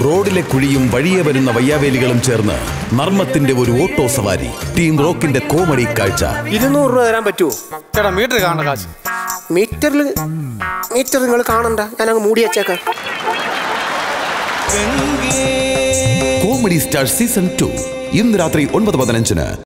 റോഡിലെ കുഴിയും വഴിയെ വരുന്ന വയ്യാവേലികളും ചേർന്ന് നർമ്മത്തിന്റെ ഒരു ഓട്ടോ സവാരി ടീം റോക്കിന്റെ കോമഡി കാഴ്ച. ഇരുന്നൂറ് രൂപ തരാൻ പറ്റുമോ ചേട്ടാ മീറ്റർ കാണണ്ട കാശ്. മീറ്ററിൽ മീറ്റർ നിങ്ങൾ കാണണ്ട. ഞാൻ അങ്ങ് മൂടി വെച്ചേക്കാം. Comedy star season two. ഇന്ന് രാത്രി ഒൻപത് പതിനഞ്ചിന്